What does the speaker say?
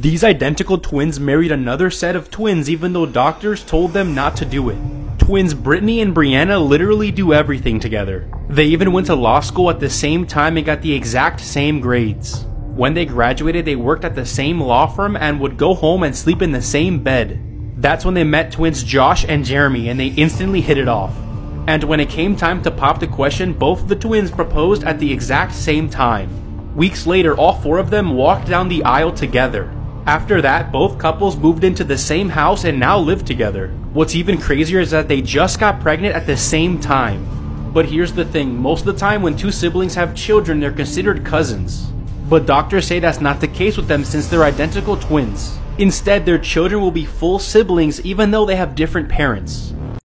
These identical twins married another set of twins even though doctors told them not to do it. Twins Brittany and Brianna literally do everything together. They even went to law school at the same time and got the exact same grades. When they graduated, they worked at the same law firm and would go home and sleep in the same bed. That's when they met twins Josh and Jeremy and they instantly hit it off. And when it came time to pop the question, both the twins proposed at the exact same time. Weeks later, all four of them walked down the aisle together. After that, both couples moved into the same house and now live together. What's even crazier is that they just got pregnant at the same time. But here's the thing, most of the time when two siblings have children, they're considered cousins. But doctors say that's not the case with them since they're identical twins. Instead, their children will be full siblings even though they have different parents.